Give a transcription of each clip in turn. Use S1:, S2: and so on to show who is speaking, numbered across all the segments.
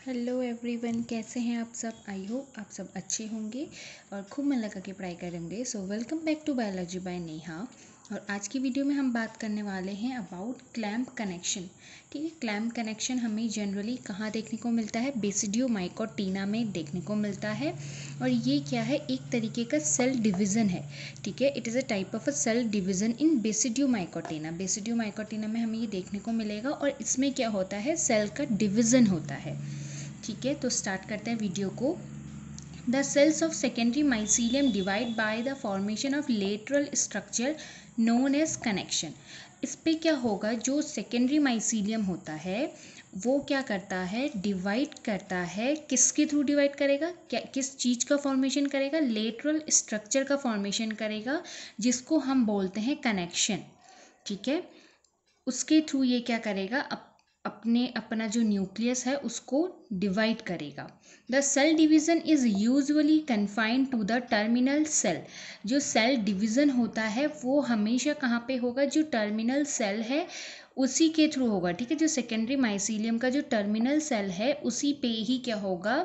S1: Hello everyone कैसे हैं आप सब? आई होप आप सब अच्छे होंगे और खूब मन लगा के पढ़ाई करेंगे। So welcome back to biology by Neha और आज की वीडियो में हम बात करने वाले हैं अबाउट क्लैम्प कनेक्शन ठीक है क्लैम्प कनेक्शन हमें जनरली कहाँ देखने को मिलता है? बेसिडियो माइकोटीना में देखने को मिलता है। और ये क्या है? एक तरीके का सेल डिवीज़न है। ठीक है it is a type of a cell division in basidiomycotina basidiomycotina में हमें ये देखने को मिलेगा और इसमें क्या होता है? सेल का डिवीज़न होता है। ठीक है तो स्टार्ट करते हैं वीडियो को। The cells of secondary mycelium divide by the formation of lateral structure known as connection इस पर क्या होगा, जो सेकेंडरी माइसीलियम होता है, वो क्या करता है डिवाइड करता है। किसके थ्रू डिवाइड करेगा? क्या, किस चीज़ का फॉर्मेशन करेगा? लेटरल स्ट्रक्चर का फॉर्मेशन करेगा, जिसको हम बोलते हैं कनेक्शन ठीक है? उसके थ्रू ये क्या करेगा? अप अपने, अपना जो न्यूक्लियस है, उसको डिवाइड करेगा। The cell division is usually confined to the terminal cell जो सेल डिवीज़न होता है, वो हमेशा कहाँ पे होगा? जो टर्मिनल सेल है, उसी के थ्रू होगा, ठीक है? जो सेकेंडरी माइसीलियम का जो टर्मिनल सेल है, उसी पे ही क्या होगा?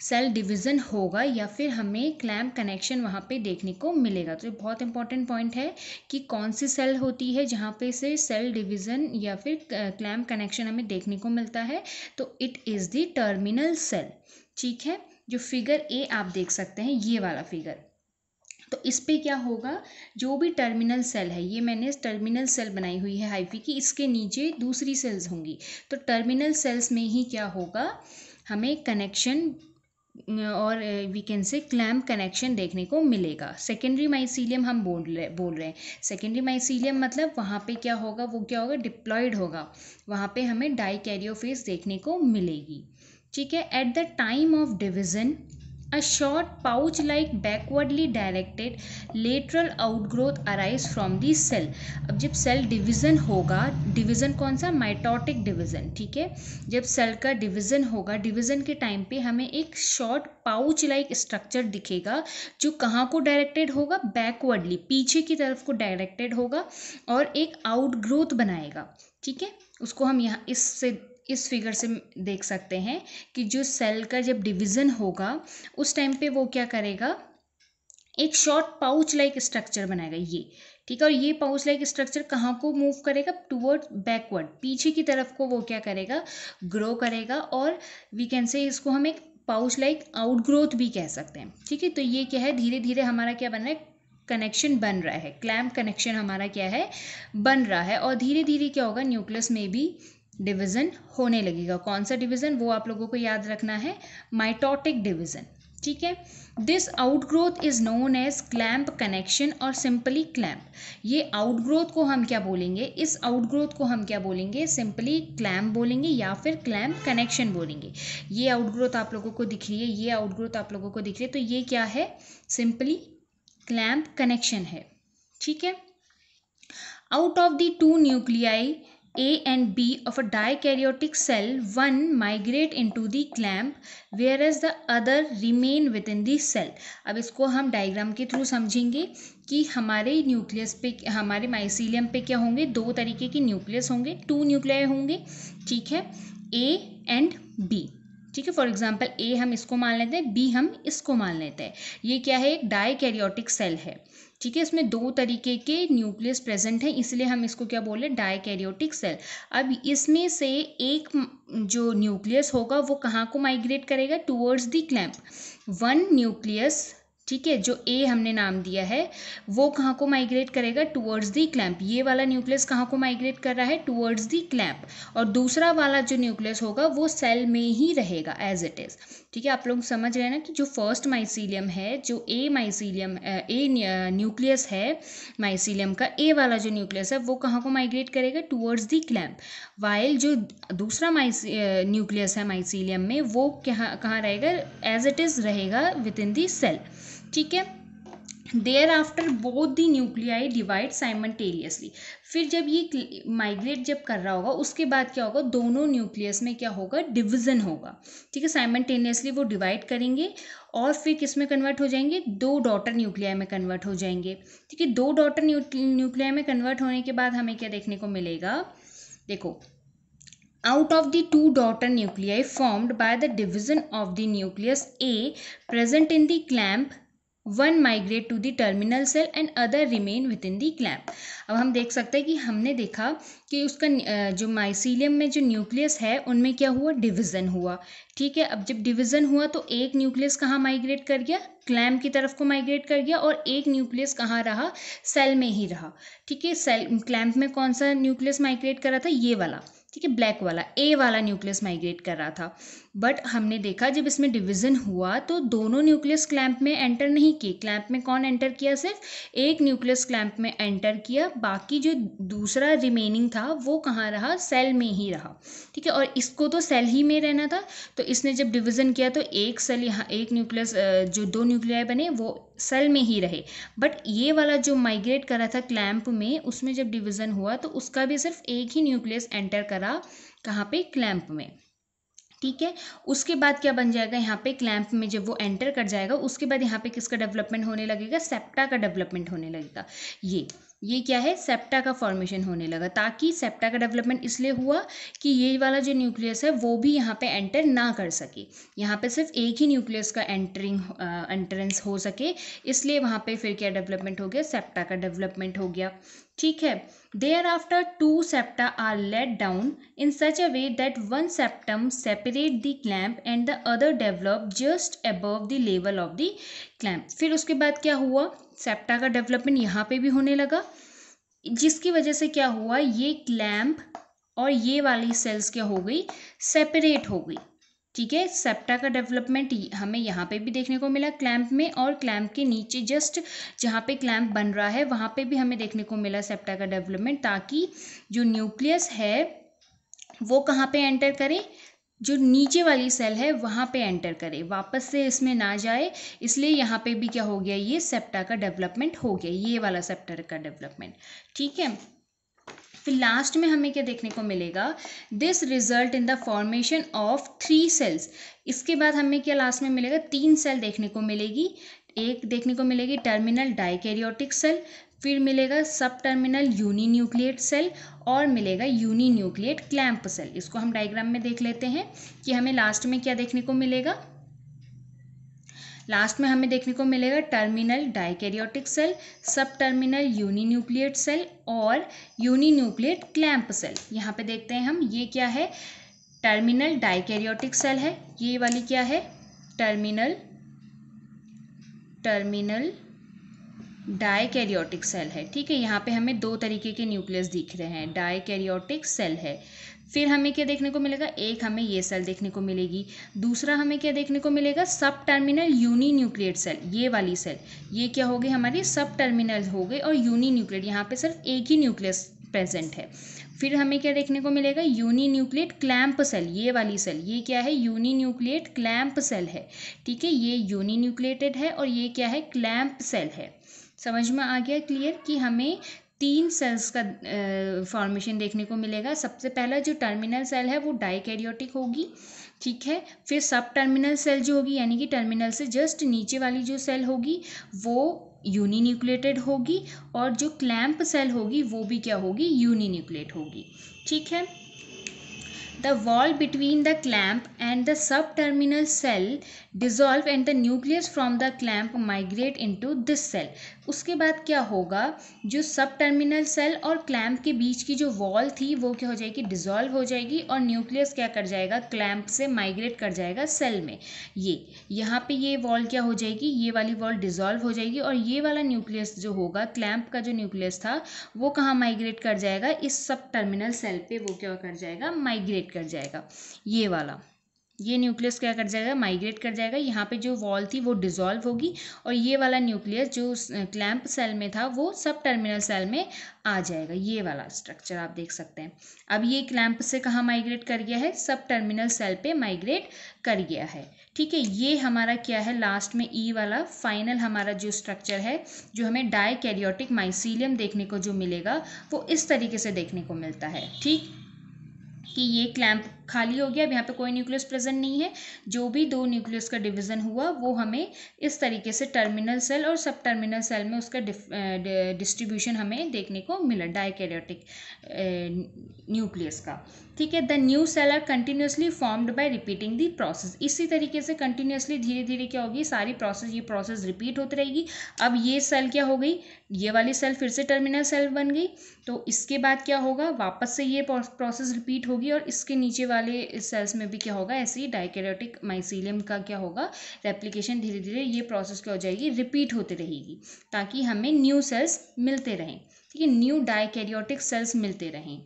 S1: सेल डिवीज़न होगा या फिर हमें क्लैम्प कनेक्शन वहाँ पे देखने को मिलेगा। तो ये बहुत इंपॉर्टेंट पॉइंट है कि कौन सी सेल होती है जहाँ पे से सेल डिवीज़न या फिर क्लैम्प कनेक्शन हमें देखने को मिलता है। तो it is the terminal cell ठीक है? जो फिगर ए आप देख सकते हैं, ये वाला फिगर तो इस पे क्या होगा? जो भी टर्मिनल सेल है, ये मैंने टर्मिनल सेल बनाई हुई है हाइफी की, इसके नीचे दूसरी सेल्स होंगी। तो टर्मिनल सेल्स में ही क्या होगा? हमें कनेक्शन और we can see clamp connection देखने को मिलेगा। सेकेंडरी माइसीलियम हम बोल रहे बोल रहे हैं। सेकेंडरी माइसीलियम मतलब वहाँ पे क्या होगा? वो क्या होगा? डिप्लॉयड होगा। वहाँ पे हमें डाई कैरियोफेस देखने को मिलेगी। ठीक है? At the time of division A short pouch like backwardly directed lateral outgrowth arise from the cell. अब जब सेल डिवीज़न होगा डिवीज़न कौन सा? माइटोटिक डिवीज़न ठीक है? जब सेल का डिवीज़न होगा डिवीज़न के टाइम पे हमें एक पाउच लाइक स्ट्रक्चर दिखेगा, जो कहाँ को डायरेक्टेड होगा? बैकवर्डली पीछे की तरफ़ को डायरेक्टेड होगा और एक आउटग्रोथ बनाएगा, ठीक है? उसको हम यहाँ, इससे इस फिगर से देख सकते हैं कि जो सेल का जब डिवीज़न होगा, उस टाइम पे वो क्या करेगा? एक शॉर्ट पाउच लाइक स्ट्रक्चर बनाएगा ये, ठीक है? और ये पाउच लाइक स्ट्रक्चर कहाँ को मूव करेगा? टूवर्ड बैकवर्ड, पीछे की तरफ़ को वो क्या करेगा? ग्रो करेगा और वी कैन से इसको हम एक पाउच लाइक आउटग्रोथ भी कह सकते हैं, ठीक है? तो ये क्या है? धीरे धीरे हमारा क्या बन रहा है? कनेक्शन बन रहा है, क्लैम्प कनेक्शन हमारा क्या है? बन रहा है और धीरे धीरे क्या होगा? न्यूक्लियस में भी डिवीज़न होने लगेगा। कौन सा डिवीज़न? वो आप लोगों को याद रखना है माइटोटिक डिवीज़न ठीक है? This outgrowth is known as clamp connection और सिंपली क्लैम्प ये आउटग्रोथ को हम क्या बोलेंगे? इस आउटग्रोथ को हम क्या बोलेंगे? सिंपली क्लैम्प बोलेंगे या फिर क्लैम्प कनेक्शन बोलेंगे। ये आउटग्रोथ आप लोगों को दिख रही है, ये आउटग्रोथ आप लोगों को दिख रही है तो ये क्या है? सिंपली क्लैम्प कनेक्शन है। ठीक है? Out of the two nuclei A and B of a dikaryotic cell, one migrate into the clamp whereas the other remain within the cell. अब इसको हम डायग्राम के थ्रू समझेंगे कि हमारे न्यूक्लियस पे हमारे माइसीलियम पे क्या होंगे? दो तरीके के न्यूक्लियस होंगे टू न्यूक्लियाई होंगे ठीक है? ए एंड बी ठीक है? फॉर एग्ज़ाम्पल ए हम इसको मान लेते हैं बी हम इसको मान लेते हैं। ये क्या है? एक डाइकैरियोटिक सेल है। ठीक है, इसमें दो तरीके के न्यूक्लियस प्रेजेंट हैं, इसलिए हम इसको क्या बोले डायकैरियोटिक सेल। अब इसमें से एक जो न्यूक्लियस होगा, वो कहाँ को माइग्रेट करेगा? Towards the clamp one nucleus ठीक है, जो ए हमने नाम दिया है, वो कहाँ को माइग्रेट करेगा? टूवर्ड्स दी क्लैम्प ये वाला न्यूक्लियस कहाँ को माइग्रेट कर रहा है? टूवर्ड्स दी क्लैम्प और दूसरा वाला जो न्यूक्लियस होगा, वो सेल में ही रहेगा एज इट इज़ ठीक है, आप लोग समझ रहे हैं ना कि जो फ़र्स्ट माइसीलियम है, जो ए माइसीलियम ए न्यूक्लियस है माइसीलियम का ए वाला जो न्यूक्लियस है, वो कहाँ को माइग्रेट करेगा? टूवर्ड्स दी क्लैम्प वाइल जो दूसरा माइसी न्यूक्लियस है माइसीलियम में, वो कहाँ कहाँ रहेगा? एज इट इज़ रहेगा विद इन दी सेल ठीक है? Thereafter both the nuclei divide simultaneously फिर जब ये माइग्रेट जब कर रहा होगा, उसके बाद क्या होगा? दोनों न्यूक्लियस में क्या होगा? डिवीज़न होगा। ठीक है? साइमल्टेनियसली वो डिवाइड करेंगे और फिर किसमें कन्वर्ट हो जाएँगे? दो डॉटर न्यूक्लियाई में कन्वर्ट हो जाएँगे। ठीक है? दो डॉटर न्यूक्लियाई में कन्वर्ट होने के बाद हमें क्या देखने को मिलेगा? देखो, out of the two daughter nuclei formed by the division of the nucleus A present in the clamp one migrate to the terminal cell and other remain within the clamp अब हम देख सकते हैं कि हमने देखा कि उसका जो माइसीलियम में जो न्यूक्लियस है, उनमें क्या हुआ? डिवीज़न हुआ। ठीक है? अब जब डिवीज़न हुआ तो एक न्यूक्लियस कहाँ माइग्रेट कर गया? क्लैम्प की तरफ़ को माइग्रेट कर गया और एक न्यूक्लियस कहाँ रहा? सेल में ही रहा। ठीक है? सेल क्लैम्प में कौन सा न्यूक्लियस माइग्रेट कर था? ये वाला। ठीक है? ब्लैक वाला। ए वाला न्यूक्लियस माइग्रेट कर रहा था। बट हमने देखा जब इसमें डिवीज़न हुआ तो दोनों न्यूक्लियस क्लैंप में एंटर नहीं किए। क्लैंप में कौन एंटर किया? सिर्फ़ एक न्यूक्लियस क्लैंप में एंटर किया। बाकी जो दूसरा रिमेनिंग था, वो कहाँ रहा? सेल में ही रहा। ठीक है? और इसको तो सेल ही में रहना था। तो इसने जब डिवीज़न किया तो एक सेल यहाँ, एक न्यूक्लियस जो दो न्यूक्लियाई बने, वो सेल में ही रहे। बट ये वाला जो माइग्रेट करा था क्लैंप में, उसमें जब डिवीज़न हुआ तो उसका भी सिर्फ़ एक ही न्यूक्लियस एंटर करा कहाँ पे? क्लैंप में। ठीक है? उसके बाद क्या बन जाएगा यहाँ पे क्लैंप में जब वो एंटर कर जाएगा, उसके बाद यहाँ पे किसका डेवलपमेंट होने लगेगा? सेप्टा का डेवलपमेंट होने लगेगा। ये। ये क्या है? सेप्टा का फॉर्मेशन होने लगा। ताकि सेप्टा का डेवलपमेंट इसलिए हुआ कि ये वाला जो न्यूक्लियस है, वो भी यहाँ पे एंटर ना कर सके। यहाँ पे सिर्फ़ एक ही न्यूक्लियस का एंटरिंग एंट्रेंस हो सके। इसलिए वहाँ पे फिर क्या डेवलपमेंट हो गया? सेप्टा का डेवलपमेंट हो गया। ठीक है? Thereafter two septa are laid down in such a way that one septum separate the clamp and the other develop just above the level of the clamp फिर उसके बाद क्या हुआ? सेप्टा का डेवलपमेंट यहाँ पे भी होने लगा। जिसकी वजह से क्या हुआ, ये क्लैम्प और ये वाली सेल्स क्या हो गई सेपरेट हो गई। ठीक है सेप्टा का डेवलपमेंट हमें यहाँ पे भी देखने को मिला क्लैम्प में और क्लैम्प के नीचे जस्ट जहाँ पे क्लैम्प बन रहा है, वहाँ पे भी हमें देखने को मिला सेप्टा का डेवलपमेंट ताकि जो न्यूक्लियस है, वो कहाँ पे एंटर करे जो नीचे वाली सेल है, वहाँ पे एंटर करे। वापस से इसमें ना जाए, इसलिए यहाँ पे भी क्या हो गया, ये सेप्टा का डेवलपमेंट हो गया, ये वाला सेप्टर का डेवलपमेंट ठीक है? फिर लास्ट में हमें क्या देखने को मिलेगा? This result in the formation of three cells इसके बाद हमें क्या लास्ट में मिलेगा? तीन सेल देखने को मिलेगी। एक देखने को मिलेगी टर्मिनल डाइकेरियोटिक सेल फिर मिलेगा सब टर्मिनल यूनी न्यूक्लिएट सेल और मिलेगा यूनी न्यूक्लिएट क्लैंप सेल इसको हम डायग्राम में देख लेते हैं कि हमें लास्ट में क्या देखने को मिलेगा। लास्ट में हमें देखने को मिलेगा टर्मिनल डाइकैरियोटिक सेल सब टर्मिनल यूनी न्यूक्लिएट सेल और यूनी न्यूक्लिएट क्लैंप सेल यहाँ पे देखते हैं हम, ये क्या है? टर्मिनल डाइकैरियोटिक सेल है। ये वाली क्या है? टर्मिनल टर्मिनल डाइकैरियोटिक सेल है, ठीक है? यहाँ पे हमें दो तरीके के न्यूक्लियस दिख रहे हैं डाइकैरियोटिक सेल है। फिर हमें क्या देखने को मिलेगा? एक हमें ये सेल देखने को मिलेगी, दूसरा हमें क्या देखने को मिलेगा? सब टर्मिनल यूनी न्यूक्लियट सेल, ये वाली सेल। ये क्या हो गई हमारी? सब टर्मिनल हो गई और यूनी न्यूक्लियट यहाँ पे सिर्फ़ एक ही न्यूक्लियस प्रेजेंट है। फिर हमें क्या देखने को मिलेगा? यूनी न्यूक्लियट क्लैम्प सेल, ये वाली सेल। ये क्या है? यूनी न्यूक्लियट क्लैंप सेल है, ठीक है? ये यूनी न्यूक्लिएटेड है और ये क्या है? क्लैम्प सेल है। समझ में आ गया क्लियर कि हमें तीन सेल्स का फॉर्मेशन देखने को मिलेगा। सबसे पहला जो टर्मिनल सेल है, वो डाइकैरियोटिक होगी, ठीक है? फिर सब टर्मिनल सेल जो होगी, यानी कि टर्मिनल से जस्ट नीचे वाली जो सेल होगी, वो यूनी न्यूक्लिएटेड होगी और जो क्लैम्प सेल होगी, वो भी क्या होगी? यूनी न्यूक्लिएट होगी, ठीक है? The the wall between the clamp and the subterminal cell dissolve and the nucleus from the clamp migrate into this cell. उसके बाद क्या होगा? जो सब टर्मिनल सेल और क्लैम्प के बीच की जो वॉल थी, वो क्या हो जाएगी? डिजॉल्व हो जाएगी और न्यूक्लियस क्या कर जाएगा? क्लैम्प से माइग्रेट कर जाएगा सेल में। ये, यहाँ पे ये वॉल क्या हो जाएगी? ये वाली वॉल डिजॉल्व हो जाएगी और ये वाला न्यूक्लियस जो होगा क्लैम्प का जो न्यूक्लियस था, वो कहाँ माइग्रेट कर जाएगा? इस सब टर्मिनल सेल पे वो क्या कर जाएगा? माइग्रेट कर जाएगा। ये वाला। ये न्यूक्लियस क्या कर जाएगा? माइग्रेट कर जाएगा। यहाँ पे जो वॉल थी, वो डिजॉल्व होगी और ये वाला न्यूक्लियस जो क्लैम्प सेल में था, वो सब टर्मिनल सेल में आ जाएगा। ये वाला स्ट्रक्चर आप देख सकते हैं। अब ये क्लैम्प से कहाँ माइग्रेट कर गया है? सब टर्मिनल सेल पे माइग्रेट कर गया है। ठीक है, ये हमारा क्या है? लास्ट में ई e वाला फाइनल हमारा जो स्ट्रक्चर है, जो हमें डाई कैरियोटिक माइसीलियम देखने को जो मिलेगा, वो इस तरीके से देखने को मिलता है। ठीक? कि ये क्लैंप खाली हो गया, अब यहाँ पे कोई न्यूक्लियस प्रेजेंट नहीं है। जो भी दो न्यूक्लियस का डिवीज़न हुआ, वो हमें इस तरीके से टर्मिनल सेल और सब टर्मिनल सेल में उसका डिस्ट्रीब्यूशन हमें देखने को मिला डाइकैरियोटिक न्यूक्लियस का। ठीक है the new cell are continuously formed by repeating the process इसी तरीके से कंटिन्यूसली धीरे धीरे क्या होगी, सारी प्रोसेस ये प्रोसेस रिपीट होती रहेगी। अब ये सेल क्या हो गई, ये वाली सेल फिर से टर्मिनल सेल बन गई। तो इसके बाद क्या होगा, वापस से ये प्रोसेस रिपीट होगी और इसके नीचे वाले सेल्स में भी क्या होगा? ऐसे ही डाइकेरियोटिक माइसीलियम का क्या होगा? रेप्लीकेशन धीरे धीरे ये प्रोसेस क्या हो जाएगी? रिपीट होती रहेगी, ताकि हमें न्यू सेल्स मिलते रहें, ठीक है? न्यू डाइकेरियोटिक सेल्स मिलते रहें,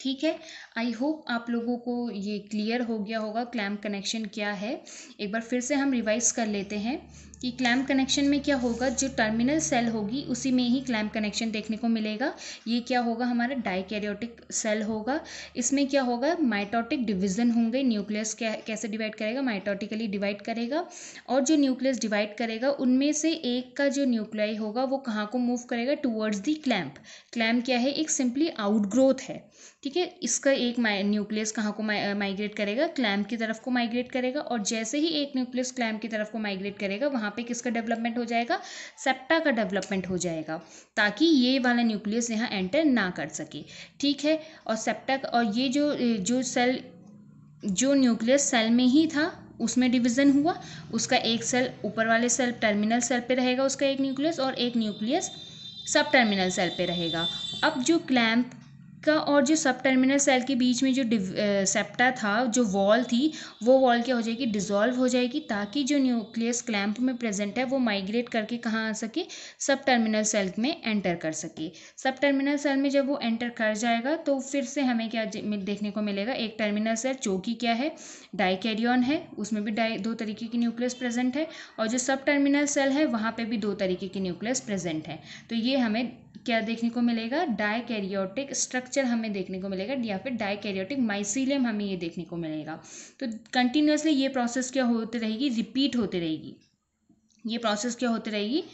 S1: ठीक है? आई होप आप लोगों को ये क्लियर हो गया होगा क्लैम्प कनेक्शन क्या है? एक बार फिर से हम रिवाइज कर लेते हैं। कि क्लैम्प कनेक्शन में क्या होगा? जो टर्मिनल सेल होगी, उसी में ही क्लैम्प कनेक्शन देखने को मिलेगा। ये क्या होगा? हमारा डाइकैरियोटिक सेल होगा। इसमें क्या होगा? माइटोटिक डिवीज़न होंगे। न्यूक्लियस कैसे डिवाइड करेगा? माइटोटिकली डिवाइड करेगा। और जो न्यूक्लियस डिवाइड करेगा, उनमें से एक का जो न्यूक्लियाई होगा, वो कहाँ को मूव करेगा? टूवर्ड्स दी क्लैम्प क्लैम्प क्या है? एक सिंपली आउटग्रोथ है। ठीक है, इसका एक न्यूक्लियस कहाँ को माइग्रेट करेगा? क्लैम्प की तरफ़ को माइग्रेट करेगा और जैसे ही एक न्यूक्लियस क्लैम्प की तरफ़ को माइग्रेट करेगा, वहाँ पे किसका डेवलपमेंट हो जाएगा? सेप्टा का डेवलपमेंट हो जाएगा, ताकि ये वाला न्यूक्लियस यहाँ एंटर ना कर सके। ठीक है, और सेप्टा और ये जो जो सेल जो न्यूक्लियस सेल में ही था, उसमें डिवीज़न हुआ, उसका एक सेल ऊपर वाले सेल टर्मिनल सेल पे रहेगा उसका एक न्यूक्लियस और एक न्यूक्लियस सब टर्मिनल सेल पे रहेगा। अब जो क्लैम्प का और जो सब टर्मिनल सेल के बीच में जो सेप्टा था, जो वॉल थी, वो वॉल क्या हो जाएगी? डिजॉल्व हो जाएगी ताकि जो न्यूक्लियस क्लैंप में प्रेजेंट है, वो माइग्रेट करके कहाँ आ सके? सब टर्मिनल सेल में एंटर कर सके। सब टर्मिनल सेल में जब वो एंटर कर जाएगा तो फिर से हमें क्या देखने को मिलेगा, एक टर्मिनल सेल जो कि क्या है? डाइकैरियन है, उसमें भी डाई दो तरीके की न्यूक्लियस प्रेजेंट है, और जो सब टर्मिनल सेल है, वहाँ पर भी दो तरीके की न्यूक्लियस प्रेजेंट है। तो ये हमें क्या देखने को मिलेगा? डाइकैरियोटिक स्ट्रक्चर हमें देखने को मिलेगा, या फिर डाइकैरियोटिक माइसीलियम हमें ये देखने को मिलेगा। तो कंटिन्यूसली ये प्रोसेस क्या होती रहेगी? रिपीट होती रहेगी। ये प्रोसेस क्या होती रहेगी?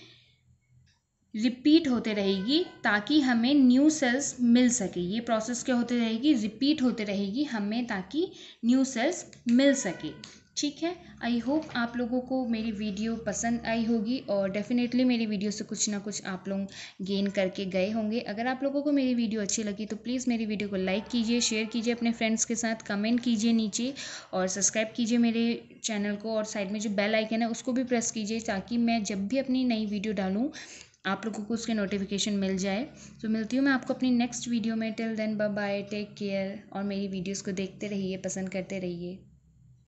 S1: रिपीट होते रहेगी ताकि हमें न्यू सेल्स मिल सके। ये प्रोसेस क्या होती रहेगी? रिपीट होते रहेगी हमें ताकि न्यू सेल्स मिल सके। ठीक है? आई होप आप लोगों को मेरी वीडियो पसंद आई होगी और डेफिनेटली मेरी वीडियो से कुछ ना कुछ आप लोग गेन करके गए होंगे। अगर आप लोगों को मेरी वीडियो अच्छी लगी तो प्लीज़ मेरी वीडियो को लाइक कीजिए शेयर कीजिए, अपने फ्रेंड्स के साथ कमेंट कीजिए नीचे और सब्सक्राइब कीजिए मेरे चैनल को और साइड में जो बेल आइकन है उसको भी प्रेस कीजिए ताकि मैं जब भी अपनी नई वीडियो डालूँ, आप लोगों को उसके नोटिफिकेशन मिल जाए। तो मिलती हूँ मैं आपको अपनी नेक्स्ट वीडियो में। Till then bye take care और मेरी वीडियोस को देखते रहिए, पसंद करते रहिए।